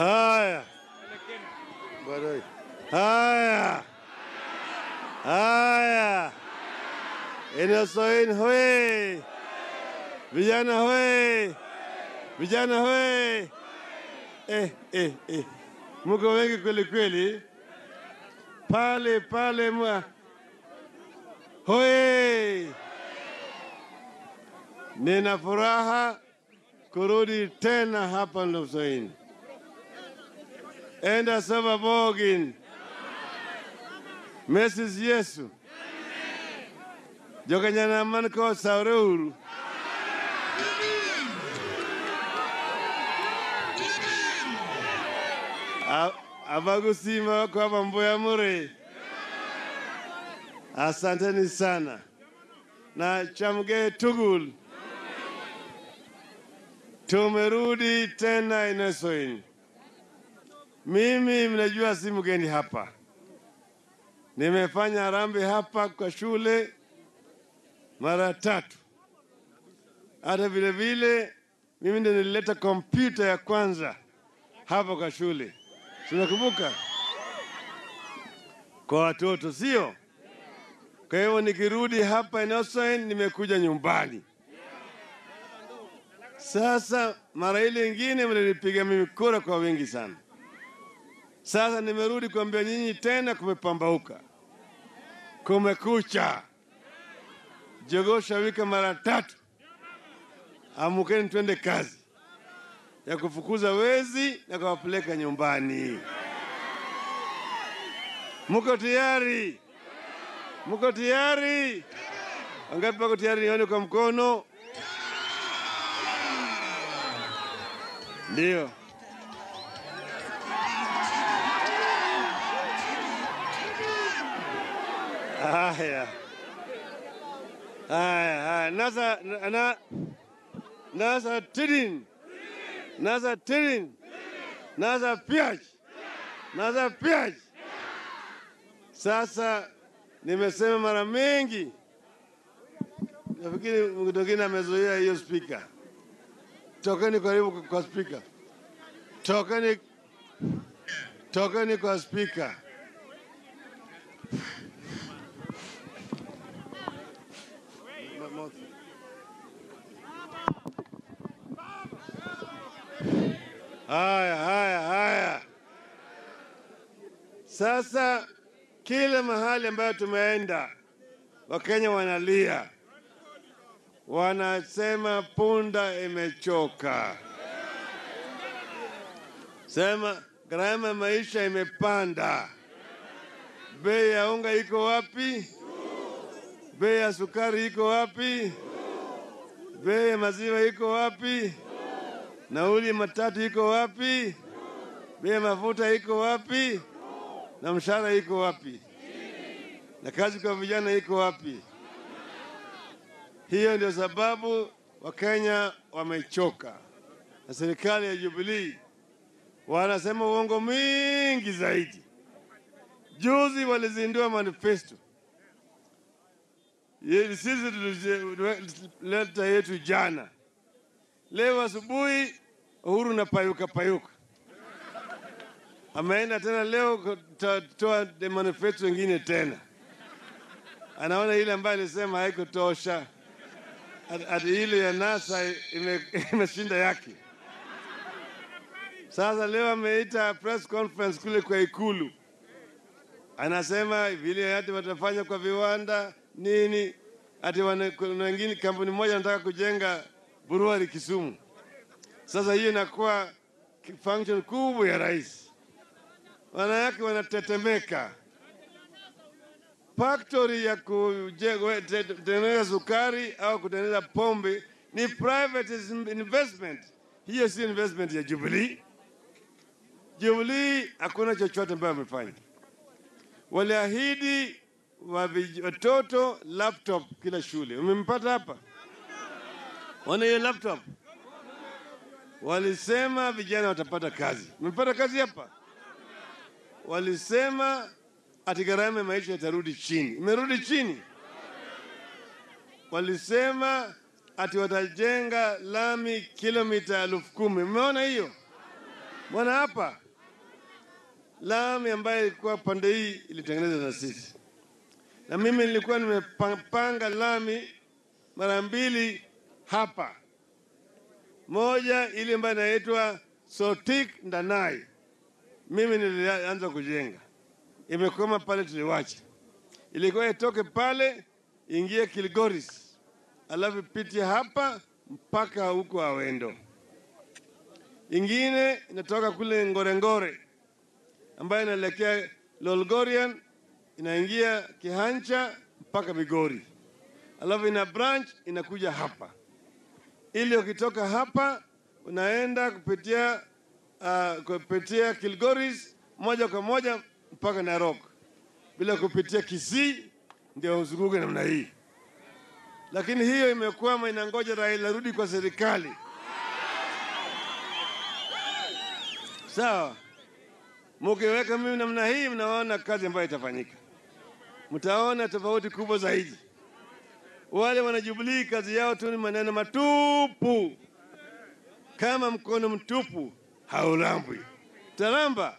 Haya. Haya, haya, Inosoin hoi, Vijana hoi, Vijana hoi. Eh, eh, eh. Mko wengi kweli kweli pale pale mwa hoi. Nina furaha kurudi tena hapa Losoin. Enda soma Bogin. Mrs. Yesu. Jokanyana man ko saureuru. A- Abagusima kwa mamboya mure. Asanteni sana. Na chamge tugul. Tumerudi tena Inesoin. Mimi mnajua si mgeni hapa. Nimefanya harambee hapa kwa shule mara tatu. Hata vile vile mimi ndio nilileta kompyuta ya kwanza hapa kwa shule. Tunakumbuka kwa watoto, sio? Kwa hivyo nikirudi hapa Innocent, nimekuja nyumbani. Sasa mara ile ingine mlinipiga mimi kura kwa wingi sana. Sasa nimerudi kuambia nyinyi tena, kumepambauka, kumekucha. Jogoo shawika mara tatu, amukeni twende kazi ya kufukuza wezi na kuwapeleka nyumbani. Muko tayari? Muko tayari? Wangapi wako tayari? Nione kwa mkono. Ndio. Haya, haya. Nasa na nasa nasa nasa piaj nasa piaj. Sasa nimesema mara mengi, nafikiri mtongine amezoea hiyo spika. Tokeni karibu kwa- kwa spika, tokeni, tokeni kwa spika. Haya, haya, haya. Sasa kila mahali ambayo tumeenda, Wakenya wanalia, wanasema punda imechoka, sema gharama ya maisha imepanda, bei ya unga iko wapi? Bei ya sukari iko wapi? Bei ya maziwa iko wapi? Nauli matatu iko wapi? Bei ya mafuta iko wapi? Na mshahara iko wapi? Na kazi kwa vijana iko wapi? Hiyo ndio sababu Wakenya wamechoka na serikali ya Jubilee wanasema uongo mwingi zaidi. Juzi walizindua manifesto, sisi tulileta yetu jana. Leo asubuhi Uhuru na payuka payuka. Ameenda tena leo kutoa manifesto wengine tena, anaona ile ambayo alisema haikutosha, ati ile ya NASA imeshinda ime- yake. Sasa leo ameita press conference kule kwa Ikulu, anasema vile ati watafanya kwa viwanda nini, ati wengine, kampuni moja anataka kujenga buruari Kisumu. Sasa hiyo inakuwa function kubwa ya rais, wanawake wanatetemeka. Factory ya kutengeneza sukari au kutengeneza pombe ni private investment, hiyo si investment ya Jubilee. Jubilee hakuna chochote ambayo wamefanya. Waliahidi wa watoto laptop kila shule. Umempata hapa? Wana hiyo laptop? Walisema vijana watapata kazi. mmepata kazi hapa? Walisema ati gharama maisha itarudi chini. Imerudi chini. Walisema ati watajenga lami kilomita elfu kumi. Umeona hiyo? Mbona hapa lami ambayo ilikuwa pande hii ilitengenezwa na sisi, na mimi nilikuwa nimepanga lami mara mbili hapa, moja ile ambayo inaitwa Sotik Ndanai, mimi nilianza kujenga, imekoma pale, tuliwacha. Ilikuwa itoke pale ingie Kilgoris, alafu ipitie hapa mpaka huko Awendo. Ingine inatoka kule Ngorengore ambayo inaelekea Lolgorian, inaingia Kihancha mpaka Migori, alafu ina branch inakuja hapa, ili ukitoka hapa unaenda kupitia uh, kupitia Kilgoris moja kwa moja mpaka Narok bila kupitia Kisii, ndio uzunguke namna hii. Lakini hiyo imekwama, inangoja Raila arudi kwa serikali. Sawa, mukiweka mimi namna hii, mnaona kazi ambayo itafanyika, mtaona tofauti kubwa zaidi. Wale wanajubilii kazi yao tu ni maneno matupu, kama mkono mtupu haulambwi. Taramba,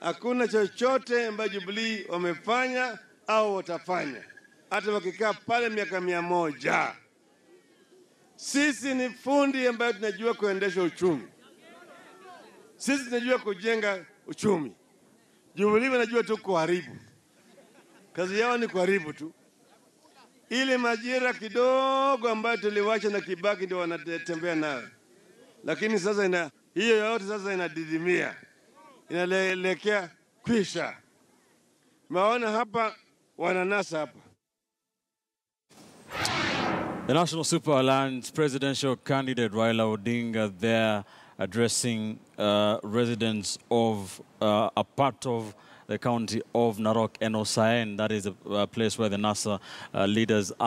hakuna chochote ambayo Jubilii wamefanya au watafanya, hata wakikaa pale miaka mia moja. Sisi ni fundi ambayo tunajua kuendesha uchumi, sisi tunajua kujenga uchumi. Jubilii wanajua tu kuharibu, kazi yao ni kuharibu tu. Ile majira kidogo ambayo tuliwacha na Kibaki ndio wanatembea nayo, lakini sasa ina hiyo yote sasa inadidimia, inaelekea kwisha. Maona hapa wananasa hapa. The National Super Alliance presidential candidate Raila Odinga there addressing uh, residents of uh, a part of the county of Narok and Osaen, that is a, a place where the NASA uh, leaders